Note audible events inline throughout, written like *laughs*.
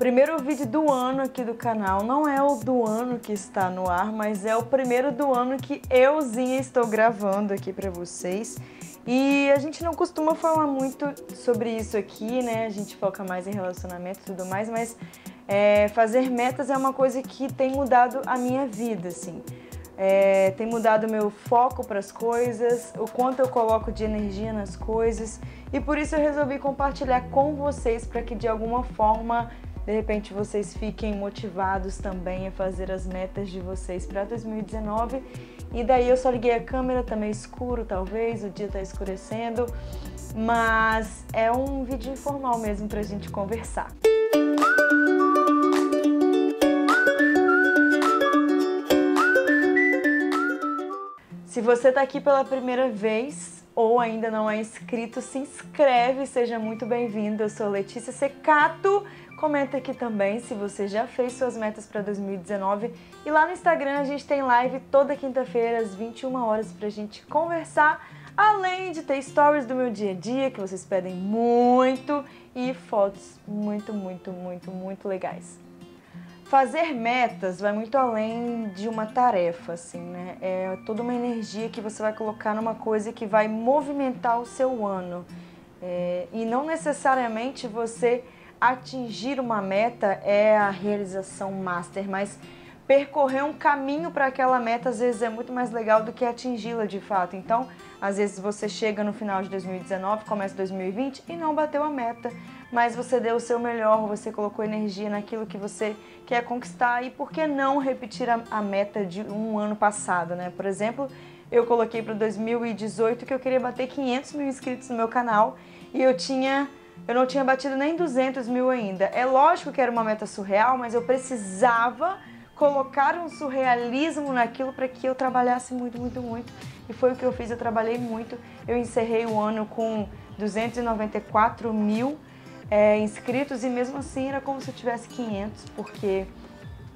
Primeiro vídeo do ano aqui do canal, não é o do ano que está no ar, mas é o primeiro do ano que euzinha estou gravando aqui para vocês. E a gente não costuma falar muito sobre isso aqui, né? A gente foca mais em relacionamento e tudo mais, mas é, fazer metas é uma coisa que tem mudado a minha vida, assim. É, tem mudado meu foco para as coisas, o quanto eu coloco de energia nas coisas e por isso eu resolvi compartilhar com vocês para que de alguma forma de repente vocês fiquem motivados também a fazer as metas de vocês para 2019. E daí eu só liguei a câmera, tá meio escuro talvez, o dia tá escurecendo, mas é um vídeo informal mesmo pra gente conversar. Se você tá aqui pela primeira vez ou ainda não é inscrito, se inscreve, seja muito bem-vindo. Eu sou Letícia Secato Comenta aqui também se você já fez suas metas para 2019. E lá no Instagram a gente tem live toda quinta-feira às 21 horas para a gente conversar, além de ter stories do meu dia a dia que vocês pedem muito e fotos muito, muito, muito, muito legais. Fazer metas vai muito além de uma tarefa, assim, né? É toda uma energia que você vai colocar numa coisa que vai movimentar o seu ano. É, e não necessariamente você atingir uma meta é a realização master, mas percorrer um caminho para aquela meta às vezes é muito mais legal do que atingi-la de fato. Então, às vezes você chega no final de 2019, começa 2020 e não bateu a meta, mas você deu o seu melhor, você colocou energia naquilo que você quer conquistar e por que não repetir a, a meta de um ano passado, né? Por exemplo, eu coloquei para 2018 que eu queria bater 500 mil inscritos no meu canal e eu tinha eu não tinha batido nem 200 mil ainda. É lógico que era uma meta surreal, mas eu precisava colocar um surrealismo naquilo para que eu trabalhasse muito, muito, muito. E foi o que eu fiz, eu trabalhei muito. Eu encerrei o ano com 294 mil é, inscritos e mesmo assim era como se eu tivesse 500, porque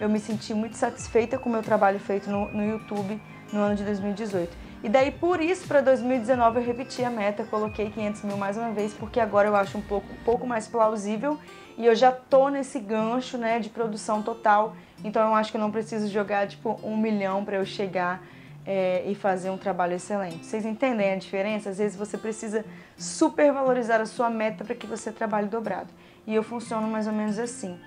eu me senti muito satisfeita com o meu trabalho feito no, no YouTube no ano de 2018. E daí por isso para 2019 eu repeti a meta, coloquei 500 mil mais uma vez, porque agora eu acho um pouco, um pouco mais plausível e eu já tô nesse gancho né, de produção total, então eu acho que eu não preciso jogar tipo um milhão para eu chegar é, e fazer um trabalho excelente. Vocês entendem a diferença? Às vezes você precisa supervalorizar a sua meta para que você trabalhe dobrado. E eu funciono mais ou menos assim.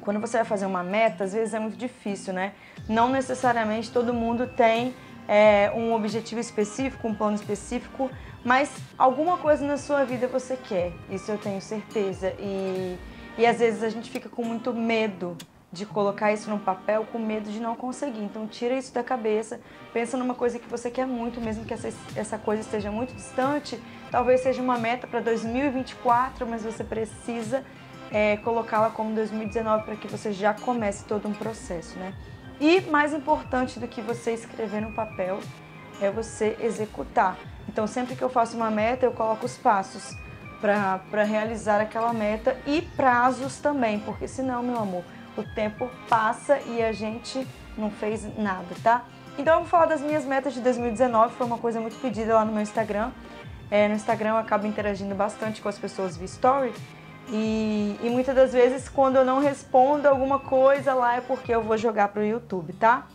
Quando você vai fazer uma meta, às vezes é muito difícil, né? Não necessariamente todo mundo tem é, um objetivo específico, um plano específico, mas alguma coisa na sua vida você quer, isso eu tenho certeza. E, e às vezes a gente fica com muito medo de colocar isso num papel, com medo de não conseguir. Então tira isso da cabeça, pensa numa coisa que você quer muito, mesmo que essa, essa coisa esteja muito distante, talvez seja uma meta para 2024, mas você precisa é, colocá-la como 2019 para que você já comece todo um processo, né? E mais importante do que você escrever no papel é você executar. Então, sempre que eu faço uma meta, eu coloco os passos para realizar aquela meta e prazos também, porque senão, meu amor, o tempo passa e a gente não fez nada, tá? Então, eu vou falar das minhas metas de 2019, foi uma coisa muito pedida lá no meu Instagram. É, no Instagram eu acabo interagindo bastante com as pessoas via story e, e, muitas das vezes, quando eu não respondo alguma coisa lá, é porque eu vou jogar para o YouTube, tá?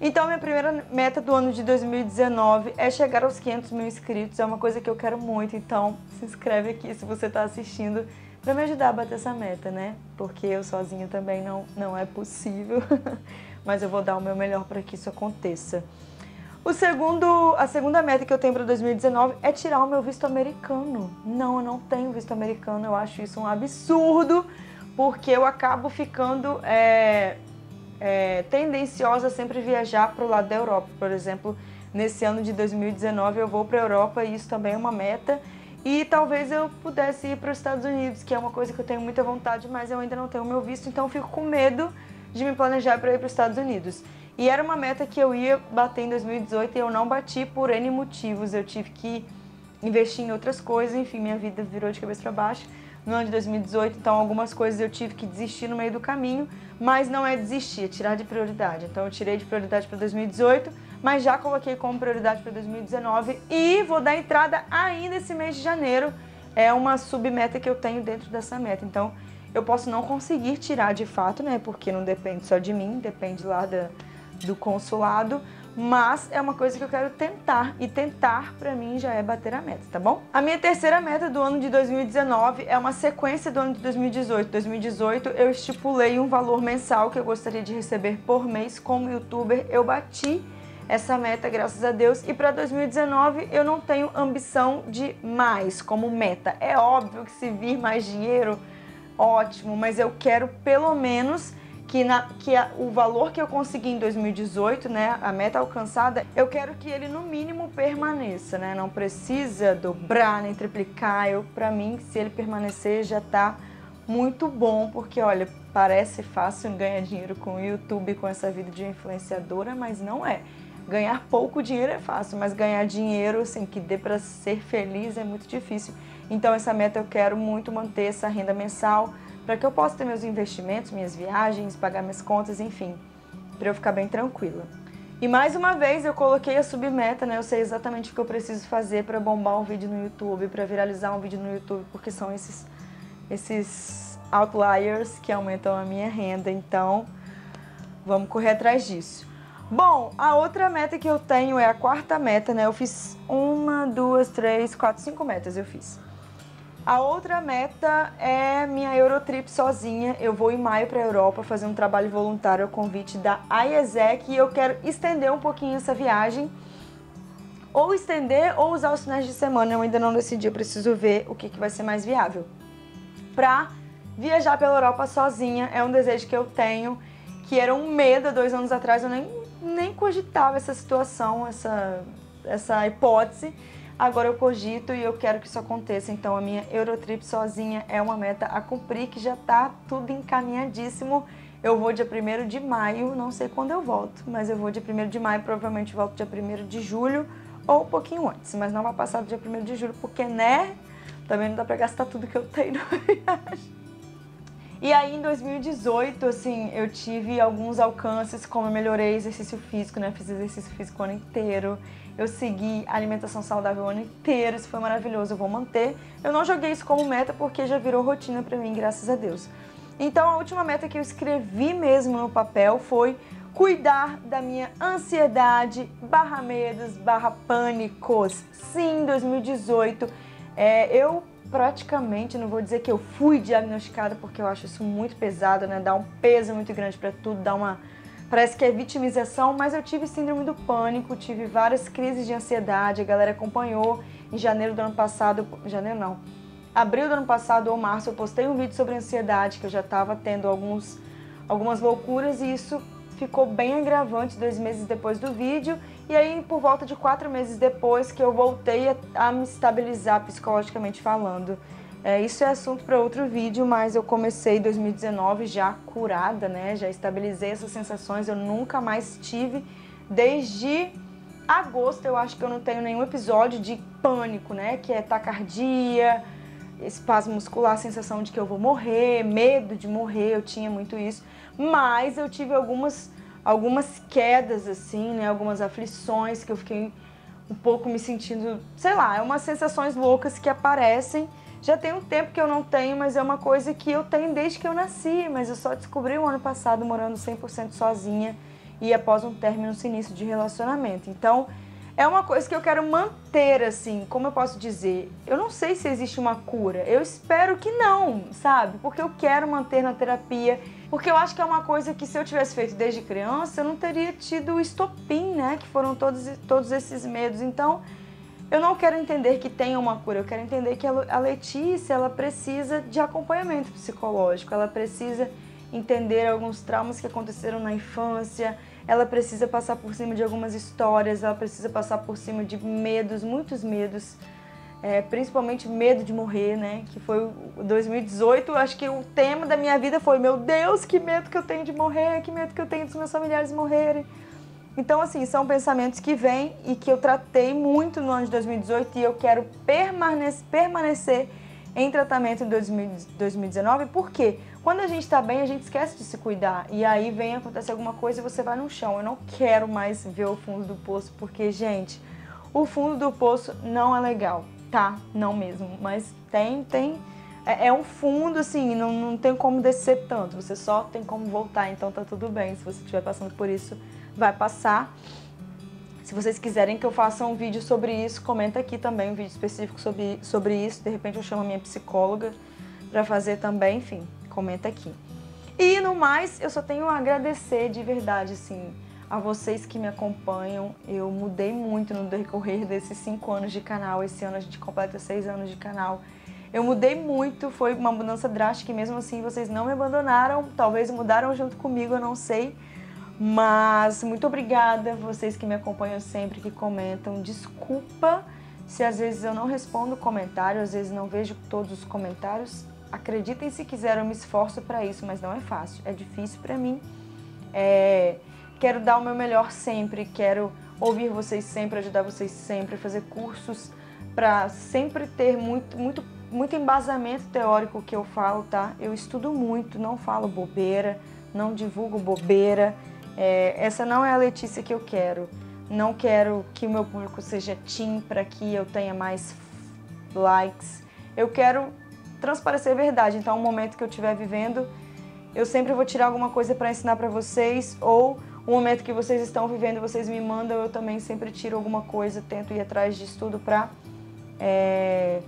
Então, minha primeira meta do ano de 2019 é chegar aos 500 mil inscritos. É uma coisa que eu quero muito, então se inscreve aqui se você está assistindo para me ajudar a bater essa meta, né? Porque eu sozinha também não, não é possível, *laughs* mas eu vou dar o meu melhor para que isso aconteça. O segundo, a segunda meta que eu tenho para 2019 é tirar o meu visto americano. Não, eu não tenho visto americano, eu acho isso um absurdo, porque eu acabo ficando é, é, tendenciosa a sempre viajar para o lado da Europa. Por exemplo, nesse ano de 2019 eu vou para a Europa e isso também é uma meta. E talvez eu pudesse ir para os Estados Unidos, que é uma coisa que eu tenho muita vontade, mas eu ainda não tenho o meu visto, então fico com medo de me planejar para ir para os Estados Unidos. E era uma meta que eu ia bater em 2018 e eu não bati por N motivos. Eu tive que investir em outras coisas, enfim, minha vida virou de cabeça para baixo no ano de 2018, então algumas coisas eu tive que desistir no meio do caminho, mas não é desistir, é tirar de prioridade. Então eu tirei de prioridade para 2018, mas já coloquei como prioridade para 2019 e vou dar entrada ainda esse mês de janeiro. É uma submeta que eu tenho dentro dessa meta. Então Eu posso não conseguir tirar de fato, né? Porque não depende só de mim, depende lá da, do consulado mas é uma coisa que eu quero tentar e tentar para mim já é bater a meta, tá bom? A minha terceira meta do ano de 2019 é uma sequência do ano de 2018. 2018 eu estipulei um valor mensal que eu gostaria de receber por mês como youtuber. Eu bati essa meta, graças a Deus. E para 2019 eu não tenho ambição de mais como meta. É óbvio que se vir mais dinheiro, ótimo, mas eu quero pelo menos que, na, que a, o valor que eu consegui em 2018, né, a meta alcançada, eu quero que ele no mínimo permaneça, né? Não precisa dobrar nem triplicar. Eu, para mim, se ele permanecer já tá muito bom, porque olha, parece fácil ganhar dinheiro com o YouTube, com essa vida de influenciadora, mas não é. Ganhar pouco dinheiro é fácil, mas ganhar dinheiro, assim, que dê para ser feliz é muito difícil. Então essa meta eu quero muito manter essa renda mensal para que eu possa ter meus investimentos, minhas viagens, pagar minhas contas, enfim, para eu ficar bem tranquila. E mais uma vez eu coloquei a submeta, né? Eu sei exatamente o que eu preciso fazer para bombar um vídeo no YouTube, para viralizar um vídeo no YouTube, porque são esses esses outliers que aumentam a minha renda. Então, vamos correr atrás disso. Bom, a outra meta que eu tenho é a quarta meta, né? Eu fiz uma, duas, três, quatro, cinco metas eu fiz. A outra meta é minha Eurotrip sozinha. Eu vou em maio para a Europa fazer um trabalho voluntário ao convite da IESEC e eu quero estender um pouquinho essa viagem. Ou estender ou usar os finais de semana. Eu ainda não decidi, eu preciso ver o que, que vai ser mais viável. Para viajar pela Europa sozinha é um desejo que eu tenho, que era um medo há dois anos atrás. Eu nem, nem cogitava essa situação, essa, essa hipótese. Agora eu cogito e eu quero que isso aconteça. Então a minha Eurotrip sozinha é uma meta a cumprir que já tá tudo encaminhadíssimo. Eu vou dia 1 de maio, não sei quando eu volto, mas eu vou dia 1 de maio, provavelmente volto dia 1 de julho ou um pouquinho antes, mas não vai passar do dia 1 de julho, porque né, também não dá pra gastar tudo que eu tenho na *laughs* viagem. E aí em 2018, assim, eu tive alguns alcances, como eu melhorei exercício físico, né? Fiz exercício físico o ano inteiro. Eu segui alimentação saudável o ano inteiro, isso foi maravilhoso, eu vou manter. Eu não joguei isso como meta porque já virou rotina para mim, graças a Deus. Então a última meta que eu escrevi mesmo no papel foi cuidar da minha ansiedade, barra medos, barra pânicos. Sim, 2018. É, eu praticamente, não vou dizer que eu fui diagnosticada, porque eu acho isso muito pesado, né? Dá um peso muito grande para tudo, dá uma. Parece que é vitimização, mas eu tive síndrome do pânico, tive várias crises de ansiedade, a galera acompanhou. Em janeiro do ano passado, janeiro não, abril do ano passado ou março, eu postei um vídeo sobre ansiedade, que eu já estava tendo alguns, algumas loucuras e isso ficou bem agravante dois meses depois do vídeo. E aí, por volta de quatro meses depois, que eu voltei a, a me estabilizar psicologicamente falando. É, isso é assunto para outro vídeo, mas eu comecei 2019 já curada, né? Já estabilizei essas sensações, eu nunca mais tive. Desde agosto eu acho que eu não tenho nenhum episódio de pânico, né? Que é tacardia, espasmo muscular, sensação de que eu vou morrer, medo de morrer, eu tinha muito isso. Mas eu tive algumas, algumas quedas, assim, né? Algumas aflições que eu fiquei um pouco me sentindo, sei lá, é umas sensações loucas que aparecem. Já tem um tempo que eu não tenho, mas é uma coisa que eu tenho desde que eu nasci, mas eu só descobri o ano passado morando 100% sozinha e após um término sinistro de relacionamento. Então, é uma coisa que eu quero manter, assim, como eu posso dizer? Eu não sei se existe uma cura, eu espero que não, sabe? Porque eu quero manter na terapia, porque eu acho que é uma coisa que se eu tivesse feito desde criança, eu não teria tido o estopim, né? Que foram todos, todos esses medos. Então, eu não quero entender que tem uma cura, eu quero entender que a Letícia, ela precisa de acompanhamento psicológico, ela precisa entender alguns traumas que aconteceram na infância, ela precisa passar por cima de algumas histórias, ela precisa passar por cima de medos, muitos medos, é, principalmente medo de morrer, né? Que foi o 2018, acho que o tema da minha vida foi: meu Deus, que medo que eu tenho de morrer, que medo que eu tenho dos meus familiares morrerem. Então, assim, são pensamentos que vêm e que eu tratei muito no ano de 2018 e eu quero permanecer, permanecer em tratamento em 2019, por quê? Quando a gente está bem, a gente esquece de se cuidar. E aí vem acontecer alguma coisa e você vai no chão. Eu não quero mais ver o fundo do poço, porque, gente, o fundo do poço não é legal, tá? Não mesmo. Mas tem, tem é, é um fundo, assim, não, não tem como descer tanto, você só tem como voltar, então tá tudo bem. Se você estiver passando por isso, vai passar. Se vocês quiserem que eu faça um vídeo sobre isso, comenta aqui também um vídeo específico sobre, sobre isso. De repente eu chamo a minha psicóloga para fazer também, enfim, comenta aqui. E no mais, eu só tenho a agradecer de verdade, assim, a vocês que me acompanham. Eu mudei muito no decorrer desses cinco anos de canal. Esse ano a gente completa seis anos de canal. Eu mudei muito, foi uma mudança drástica e mesmo assim vocês não me abandonaram, talvez mudaram junto comigo, eu não sei. Mas muito obrigada vocês que me acompanham sempre, que comentam. Desculpa se às vezes eu não respondo comentário, às vezes não vejo todos os comentários. Acreditem se quiser, eu me esforço para isso, mas não é fácil, é difícil para mim. É... Quero dar o meu melhor sempre, quero ouvir vocês sempre, ajudar vocês sempre, fazer cursos para sempre ter muito, muito muito embasamento teórico que eu falo, tá? Eu estudo muito, não falo bobeira, não divulgo bobeira. É, essa não é a Letícia que eu quero. Não quero que o meu público seja team para que eu tenha mais likes. Eu quero transparecer a verdade. Então, o momento que eu estiver vivendo, eu sempre vou tirar alguma coisa para ensinar para vocês ou o momento que vocês estão vivendo, vocês me mandam, eu também sempre tiro alguma coisa, tento ir atrás de estudo para é,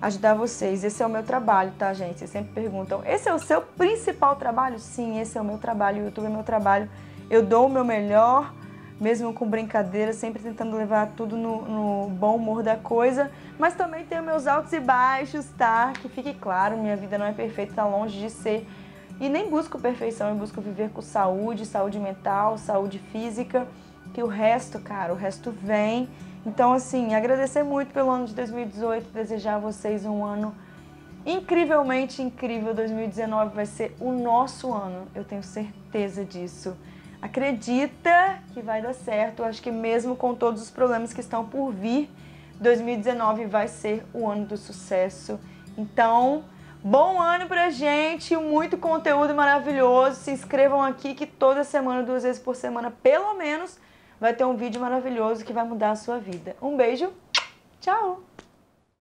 ajudar vocês. Esse é o meu trabalho, tá, gente? Vocês sempre perguntam: esse é o seu principal trabalho? Sim, esse é o meu trabalho. O YouTube é meu trabalho. Eu dou o meu melhor, mesmo com brincadeira, sempre tentando levar tudo no, no bom humor da coisa. Mas também tenho meus altos e baixos, tá? Que fique claro, minha vida não é perfeita, tá longe de ser. E nem busco perfeição, eu busco viver com saúde, saúde mental, saúde física. Que o resto, cara, o resto vem então, assim, agradecer muito pelo ano de 2018, desejar a vocês um ano incrivelmente incrível. 2019 vai ser o nosso ano, eu tenho certeza disso. Acredita que vai dar certo. Acho que mesmo com todos os problemas que estão por vir, 2019 vai ser o ano do sucesso. Então, bom ano pra gente, muito conteúdo maravilhoso. Se inscrevam aqui que toda semana, duas vezes por semana, pelo menos, vai ter um vídeo maravilhoso que vai mudar a sua vida. Um beijo, tchau!